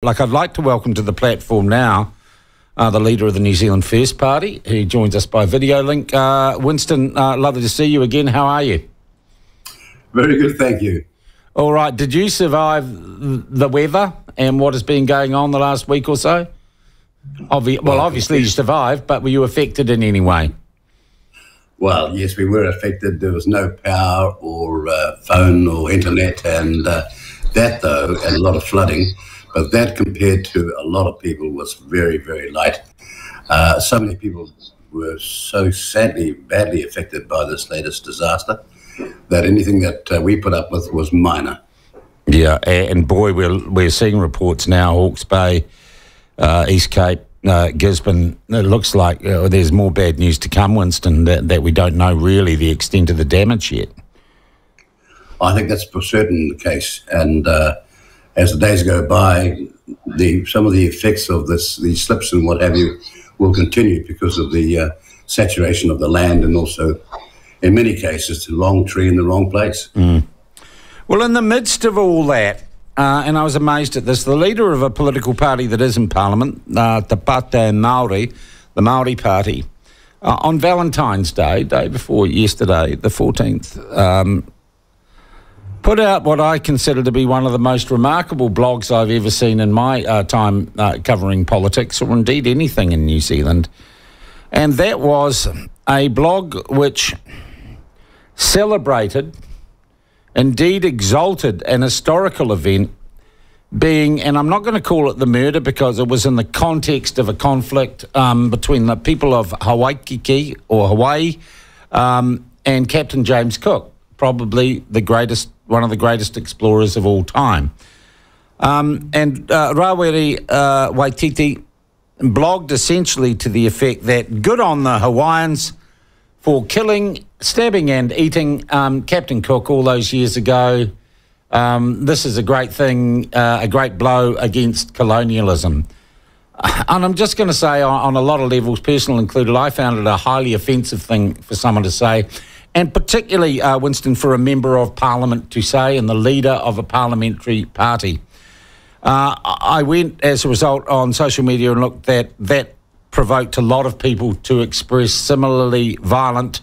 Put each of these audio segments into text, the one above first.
Like, I'd like to welcome to the platform now uh, the leader of the New Zealand First Party, who joins us by video link. Uh, Winston, uh, lovely to see you again. How are you? Very good, thank you. All right. Did you survive the weather and what has been going on the last week or so? Obvi- well, obviously you survived, but were you affected in any way? Well, yes, we were affected. There was no power or uh, phone or internet, and uh, that, though, and a lot of flooding but that compared to a lot of people was very, very light. Uh, so many people were so sadly, badly affected by this latest disaster that anything that uh, we put up with was minor. Yeah, and boy, we're, we're seeing reports now, Hawke's Bay, uh, East Cape, uh, Gisborne, it looks like uh, there's more bad news to come, Winston, that, that, we don't know really the extent of the damage yet. I think that's for certain the case. And uh, as the days go by, the some of the effects of this, these slips and what have you, will continue because of the uh, saturation of the land and also, in many cases, the wrong tree in the wrong place. Mm. Well, in the midst of all that, uh, and I was amazed at this, the leader of a political party that is in Parliament, uh, Te Pāti Māori, the Maori Party, uh, on Valentine's Day, day before yesterday, the 14th, um, put out what I consider to be one of the most remarkable blogs I've ever seen in my uh, time uh, covering politics or indeed anything in New Zealand. And that was a blog which celebrated, indeed exalted, an historical event being, and I'm not going to call it the murder because it was in the context of a conflict um, between the people of Hawaii or Hawaii um, and Captain James Cook, probably the greatest one of the greatest explorers of all time. Um, and uh, Rawiri uh, Waititi blogged essentially to the effect that good on the Hawaiians for killing, stabbing, and eating um, Captain Cook all those years ago. Um, this is a great thing, uh, a great blow against colonialism. And I'm just going to say, on, on, a lot of levels, personal included, I found it a highly offensive thing for someone to say and particularly, uh, Winston, for a member of parliament to say and the leader of a parliamentary party. Uh, I went as a result on social media and looked that that provoked a lot of people to express similarly violent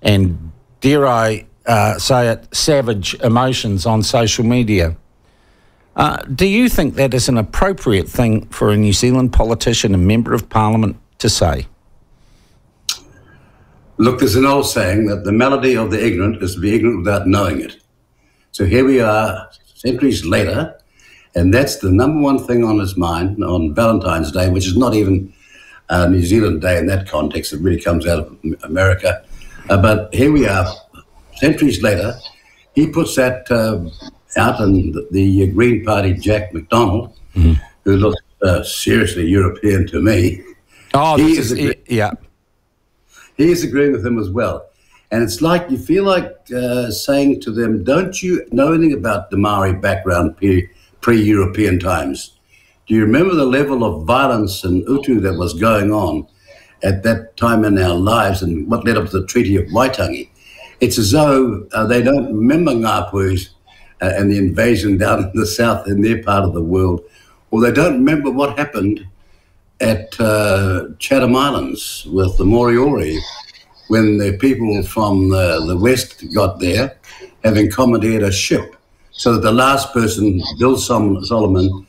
and, dare I uh, say it, savage emotions on social media. Uh, do you think that is an appropriate thing for a New Zealand politician and member of parliament to say? Look, there's an old saying that the malady of the ignorant is to be ignorant without knowing it. So here we are, centuries later, and that's the number one thing on his mind on Valentine's Day, which is not even a New Zealand Day in that context. It really comes out of America. Uh, but here we are, centuries later. He puts that uh, out, and the, the, Green Party, Jack McDonald, mm-hmm. who looks uh, seriously European to me. Oh, he is, is a, yeah he's agreeing with him as well. And it's like you feel like uh, saying to them, "Don't you know anything about the Maori background pre-European times? Do you remember the level of violence and utu that was going on at that time in our lives, and what led up to the Treaty of Waitangi? It's as though uh, they don't remember Ngāpuhi's uh, and the invasion down in the south in their part of the world, or they don't remember what happened at uh, Chatham Islands with the Moriori when the people from the, the west got there, having commandeered a ship, so that the last person, Bill Solomon,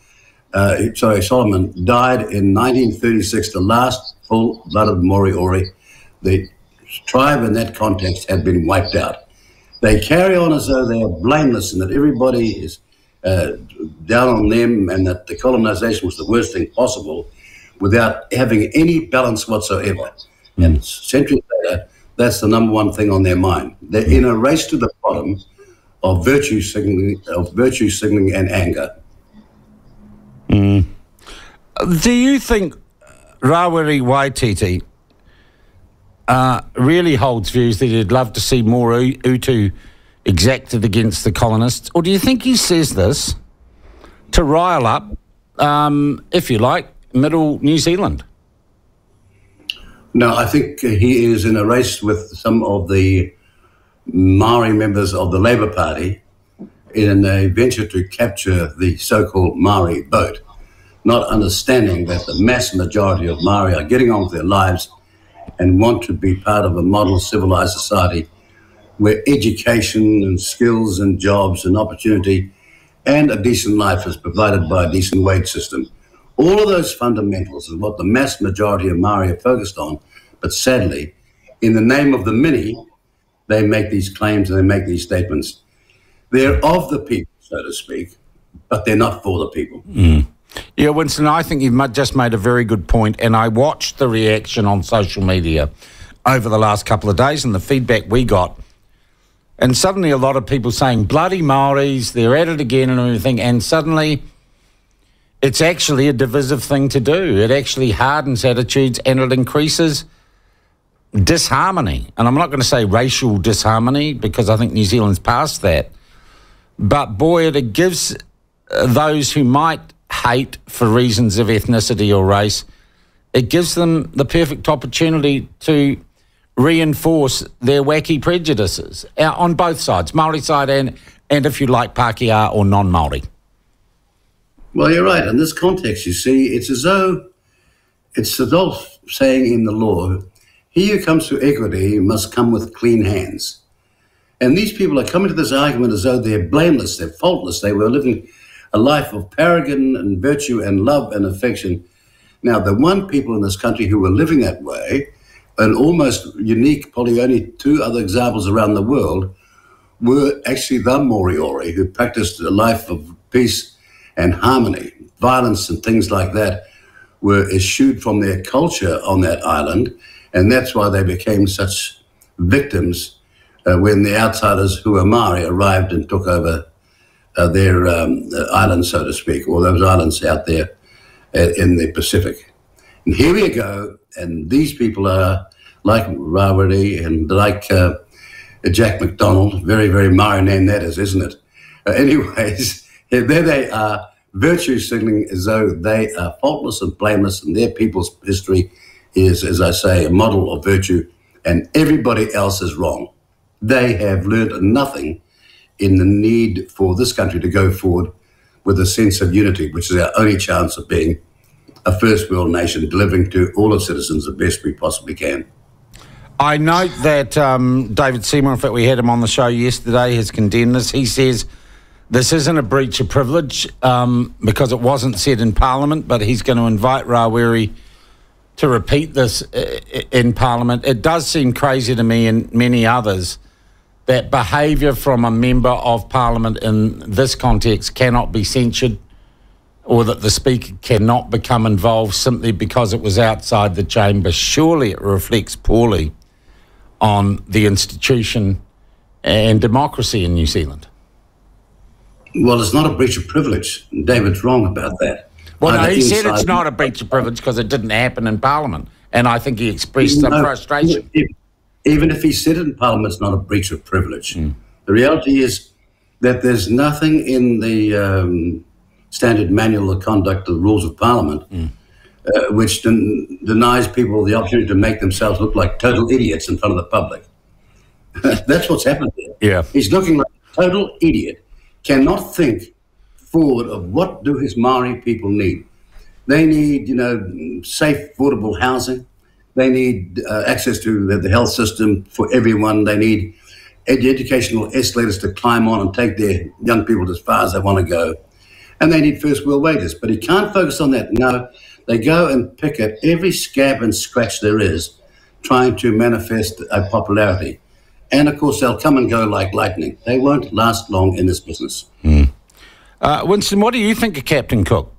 uh, sorry, Solomon, died in 1936, the last full-blooded Moriori. The tribe in that context had been wiped out. They carry on as though they are blameless and that everybody is uh, down on them and that the colonization was the worst thing possible without having any balance whatsoever. Mm. And centuries later, that's the number one thing on their mind. They're in a race to the bottom of virtue signaling, of virtue signaling and anger. Mm. Do you think Rawiri Waititi uh, really holds views that he'd love to see more Utu exacted against the colonists? Or do you think he says this to rile up, um, if you like, middle New Zealand? No, I think he is in a race with some of the Maori members of the Labour Party in a venture to capture the so called Maori boat, not understanding that the mass majority of Maori are getting on with their lives and want to be part of a model civilized society where education and skills and jobs and opportunity and a decent life is provided by a decent wage system. All of those fundamentals is what the mass majority of Maori are focused on. But sadly, in the name of the many, they make these claims and they make these statements. They're of the people, so to speak, but they're not for the people. Mm. Yeah, Winston, I think you've just made a very good point, and I watched the reaction on social media over the last couple of days and the feedback we got. And suddenly, a lot of people saying, bloody Maoris, they're at it again and everything. And suddenly, it's actually a divisive thing to do. It actually hardens attitudes and it increases disharmony. And I'm not going to say racial disharmony because I think New Zealand's past that. But boy, it gives uh, those who might hate for reasons of ethnicity or race, it gives them the perfect opportunity to reinforce their wacky prejudices uh, on both sides, Maori side and, and if you like, Pākehā or non-Maori. Well, you're right. In this context, you see, it's as though it's Adolf saying in the law, he who comes to equity must come with clean hands. And these people are coming to this argument as though they're blameless, they're faultless, they were living a life of paragon and virtue and love and affection. Now, the one people in this country who were living that way, and almost unique, probably only two other examples around the world, were actually the Moriori, who practiced a life of peace and harmony. Violence and things like that were eschewed from their culture on that island, and that's why they became such victims uh, when the outsiders who were Maori arrived and took over uh, their um, islands, so to speak, or those islands out there uh, in the Pacific. And here we go, and these people are like Rawiri and like uh, Jack McDonald, very, very Maori name that is, isn't it? Uh, anyways, there they are, virtue signaling as though they are faultless and blameless, and their people's history is, as I say, a model of virtue, and everybody else is wrong. They have learned nothing in the need for this country to go forward with a sense of unity, which is our only chance of being a first world nation, delivering to all its citizens the best we possibly can. I note that um, David Seymour, in fact, we had him on the show yesterday, has condemned this. He says this isn't a breach of privilege um, because it wasn't said in Parliament, but he's going to invite Rawiri to repeat this uh, in Parliament. It does seem crazy to me and many others that behaviour from a member of parliament in this context cannot be censured or that the speaker cannot become involved simply because it was outside the chamber. Surely it reflects poorly on the institution and democracy in New Zealand. Well, it's not a breach of privilege. David's wrong about that. Well, no, he said it's not a breach of privilege because it didn't happen in Parliament. And I think he expressed some frustration. If, even if he said it in Parliament, it's not a breach of privilege. Mm. The reality is that there's nothing in the um, standard manual of conduct of the rules of Parliament mm. uh, which den- denies people the opportunity to make themselves look like total idiots in front of the public. That's what's happened here. Yeah. He's looking like a total idiot, cannot think forward of what do his Maori people need. They need, you know, safe, affordable housing. They need uh, access to the, the, health system for everyone. They need ed- educational escalators to climb on and take their young people as far as they want to go. And they need first world wages. But he can't focus on that. No, they go and pick at every scab and scratch there is, trying to manifest a popularity. And of course, they'll come and go like lightning. They won't last long in this business. Mm. Uh, Winston, what do you think of Captain Cook?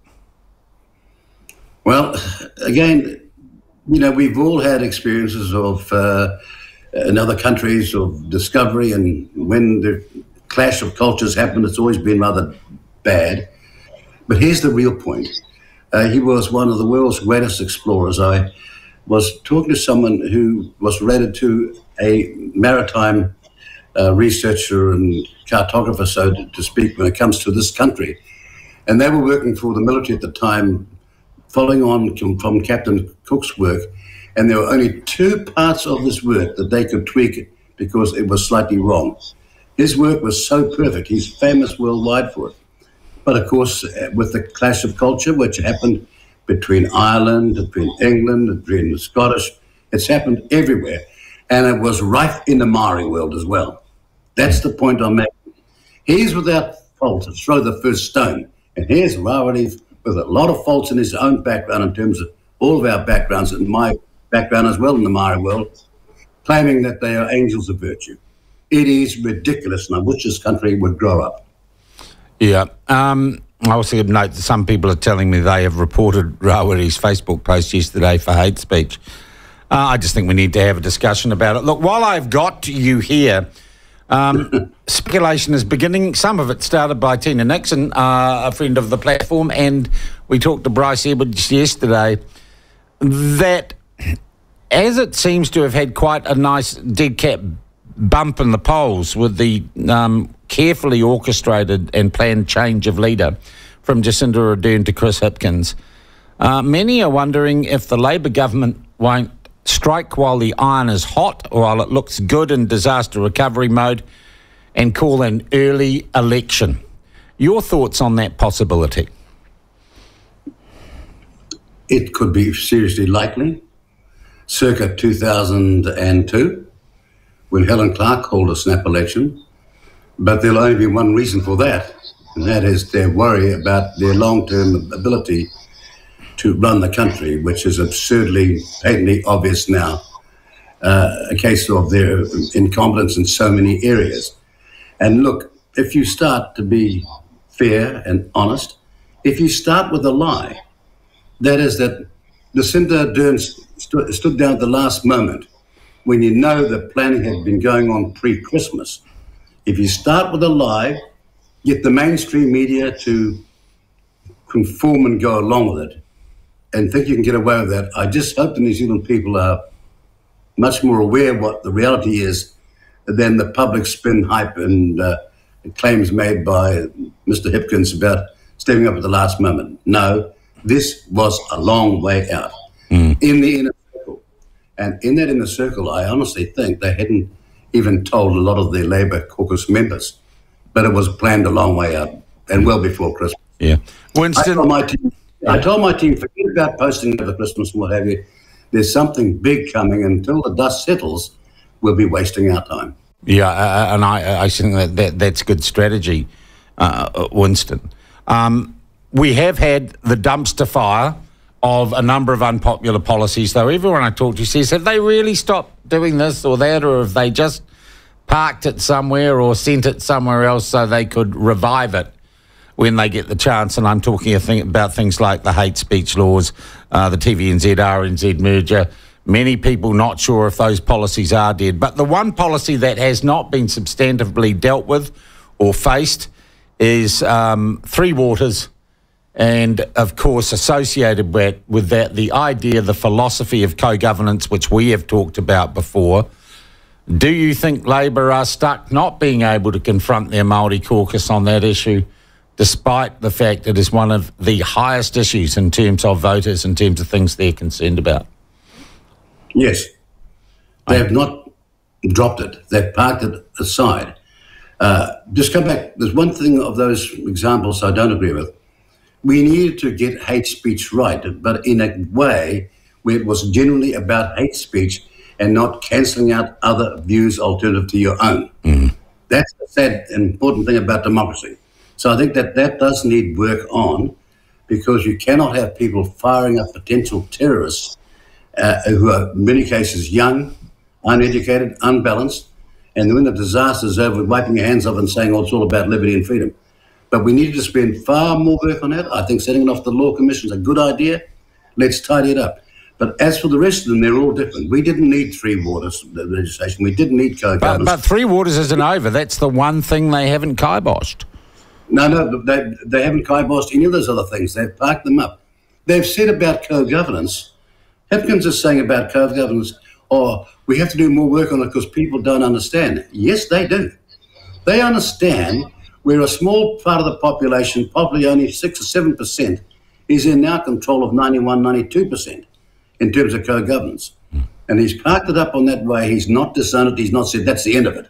Well, again, you know, we've all had experiences of uh, in other countries of discovery, and when the clash of cultures happened, it's always been rather bad. But here's the real point: uh, he was one of the world's greatest explorers. I was talking to someone who was related to a maritime uh, researcher and cartographer, so to, to speak, when it comes to this country. And they were working for the military at the time, following on from Captain Cook's work, and there were only two parts of this work that they could tweak because it was slightly wrong. His work was so perfect. He's famous worldwide for it. But of course, uh, with the clash of culture, which happened between Ireland, between England, between the Scottish, it's happened everywhere. And it was rife in the Maori world as well. That's the point I'm making. He's without fault to throw the first stone. And here's Rawiri with a lot of faults in his own background in terms of all of our backgrounds and my background as well in the Maori world, claiming that they are angels of virtue. It is ridiculous, and I wish this country would grow up. Yeah. Um, I also note that some people are telling me they have reported Rawiri's Facebook post yesterday for hate speech. Uh, I just think we need to have a discussion about it. Look, while I've got you here, um, speculation is beginning. Some of it started by Tina Nixon, uh, a friend of the platform, and we talked to Bryce Edwards yesterday. That, as it seems to have had quite a nice dead cat bump in the polls with the um, carefully orchestrated and planned change of leader from Jacinda Ardern to Chris Hipkins, uh, many are wondering if the Labor government won't strike while the iron is hot, while it looks good in disaster recovery mode, and call an early election. Your thoughts on that possibility? It could be seriously likely. Circa 2002, when Helen Clark called a snap election, but there'll only be one reason for that, and that is their worry about their long term ability to run the country, which is absurdly, patently obvious now. Uh, a case of their incompetence in so many areas. And look, if you start to be fair and honest, if you start with a lie, that is that Jacinda Ardern st- stood down at the last moment when you know the planning had been going on pre Christmas. If you start with a lie, get the mainstream media to conform and go along with it, and think you can get away with that. I just hope the New Zealand people are much more aware of what the reality is than the public spin hype and uh, claims made by Mr. Hipkins about stepping up at the last moment. No, this was a long way out mm. in the inner circle. And in that inner circle, I honestly think they hadn't even told a lot of their Labour caucus members, but it was planned a long way out and well before Christmas. Yeah. Winston. I told my team, forget about posting over Christmas and what have you. There's something big coming. Until the dust settles, we'll be wasting our time. Yeah, uh, uh and I, I think that, that that's good strategy, uh, Winston. Um, we have had the dumpster fire of a number of unpopular policies, though. Everyone I talk to says, have they really stopped doing this or that, or have they just parked it somewhere or sent it somewhere else so they could revive it? When they get the chance. And I'm talking about things like the hate speech laws, uh, the TVNZ RNZ merger. Many people not sure if those policies are dead. But the one policy that has not been substantively dealt with or faced is um, Three Waters. And of course, associated with, with that, the idea, the philosophy of co governance, which we have talked about before. Do you think Labour are stuck not being able to confront their Māori caucus on that issue? Despite the fact that it is one of the highest issues in terms of voters, in terms of things they're concerned about? Yes. They have not dropped it, they've parked it aside. Uh, just come back. There's one thing of those examples I don't agree with. We needed to get hate speech right, but in a way where it was genuinely about hate speech and not cancelling out other views alternative to your own. Mm. That's the sad and important thing about democracy. So I think that that does need work on because you cannot have people firing up potential terrorists uh, who are in many cases young, uneducated, unbalanced, and when the disaster is over, wiping your hands off and saying, oh, it's all about liberty and freedom. But we need to spend far more work on that. I think setting off the law commission is a good idea. Let's tidy it up. But as for the rest of them, they're all different. We didn't need three waters legislation. We didn't need co but, but, three waters isn't over. That's the one thing they haven't kiboshed. No, no, they, they haven't kiboshed any of those other things. They've parked them up. They've said about co-governance. Hipkins is saying about co-governance, oh, we have to do more work on it because people don't understand. Yes, they do. They understand where a small part of the population, probably only 6 or 7%, is in our control of 91, 92% in terms of co-governance. Hmm. And he's parked it up on that way. He's not disowned it. He's not said that's the end of it.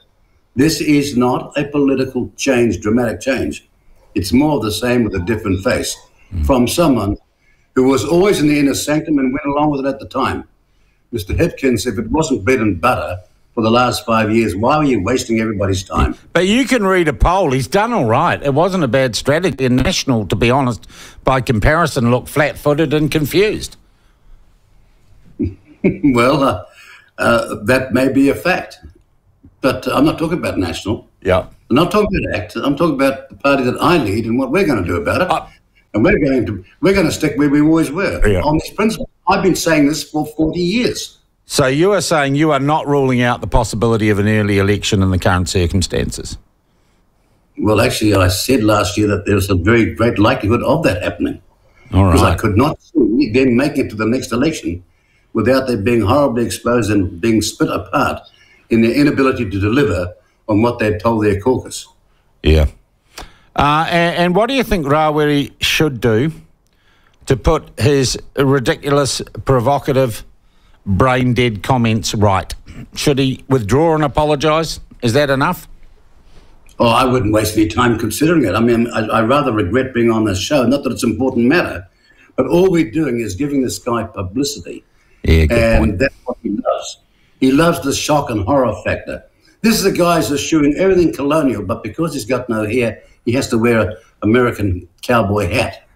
This is not a political change, dramatic change. It's more of the same with a different face mm. from someone who was always in the inner sanctum and went along with it at the time. Mr. Hipkins, if it wasn't bread and butter for the last five years, why were you wasting everybody's time? But you can read a poll. He's done all right. It wasn't a bad strategy. And National, to be honest, by comparison, looked flat footed and confused. well, uh, uh, that may be a fact. But uh, I'm not talking about National. Yeah. I'm not talking about ACT. I'm talking about the party that I lead and what we're going to do about it. Uh, and we're going to we're going to stick where we always were yeah. on this principle. I've been saying this for 40 years. So you are saying you are not ruling out the possibility of an early election in the current circumstances? Well, actually, I said last year that there's a very great likelihood of that happening. All right. Because I could not see them making it to the next election without them being horribly exposed and being split apart in their inability to deliver on what they'd told their caucus. Yeah. Uh, and, and, what do you think Rawiri should do to put his ridiculous, provocative, brain dead comments right? Should he withdraw and apologise? Is that enough? Oh, I wouldn't waste any time considering it. I mean, I, I rather regret being on this show. Not that it's an important matter, but all we're doing is giving this guy publicity. Yeah, and point. that's what he loves. He loves the shock and horror factor. This is a guy who's eschewing everything colonial, but because he's got no hair, he has to wear an American cowboy hat.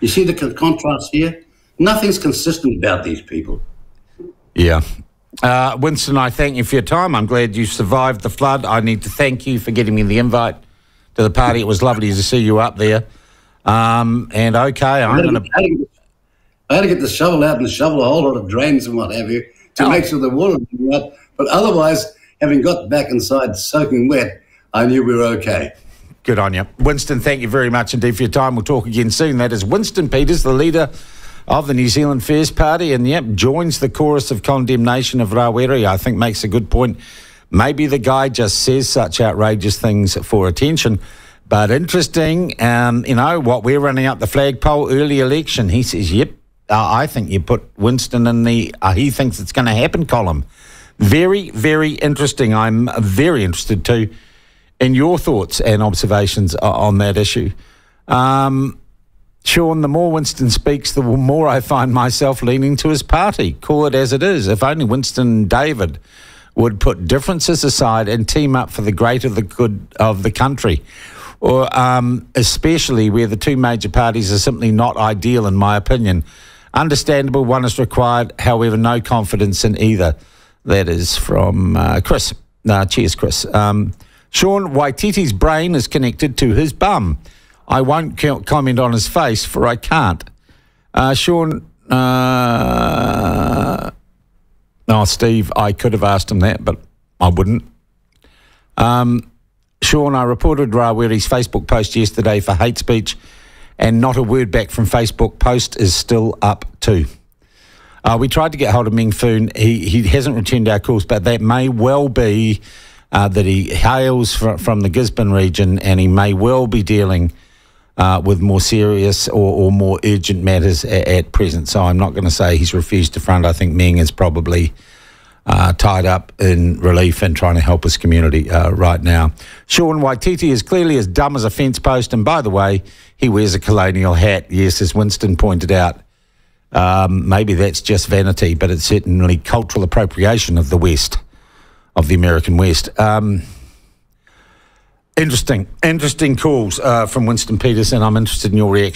You see the contrast here? Nothing's consistent about these people. Yeah. Uh, Winston, I thank you for your time. I'm glad you survived the flood. I need to thank you for getting me the invite to the party. It was lovely to see you up there. Um, and okay, I'm going to. I had to get the shovel out and shovel a whole lot of drains and what have you to oh. make sure the water was up. But otherwise, having got back inside soaking wet, I knew we were okay. Good on you. Winston, thank you very much indeed for your time. We'll talk again soon. That is Winston Peters, the leader of the New Zealand First Party, and yep, joins the chorus of condemnation of Rawiri. I think makes a good point. Maybe the guy just says such outrageous things for attention. But interesting, um, you know, what we're running up the flagpole early election. He says, yep, uh, I think you put Winston in the uh, he thinks it's going to happen column. Very, very interesting. I'm very interested too in your thoughts and observations on that issue. Um, Sean, the more Winston speaks, the more I find myself leaning to his party. Call it as it is. If only Winston and David would put differences aside and team up for the greater the good of the country. Or um, especially where the two major parties are simply not ideal, in my opinion. Understandable, one is required, however, no confidence in either. That is from uh, Chris. Uh, cheers, Chris. Um, Sean Waititi's brain is connected to his bum. I won't comment on his face, for I can't. Uh, Sean, uh, oh, Steve, I could have asked him that, but I wouldn't. Um, Sean, I reported Rawiri's Facebook post yesterday for hate speech, and not a word back from Facebook. Post is still up too. Uh, we tried to get hold of Meng Foon. He, he hasn't returned our calls, but that may well be uh, that he hails from, from the Gisborne region and he may well be dealing uh, with more serious or, or more urgent matters at, at, present. So I'm not going to say he's refused to front. I think Meng is probably uh, tied up in relief and trying to help his community uh, right now. Sean Waititi is clearly as dumb as a fence post. And by the way, he wears a colonial hat. Yes, as Winston pointed out. Um, maybe that's just vanity, but it's certainly cultural appropriation of the West of the American West. Um, interesting, interesting calls uh, from Winston Peterson. I'm interested in your reaction.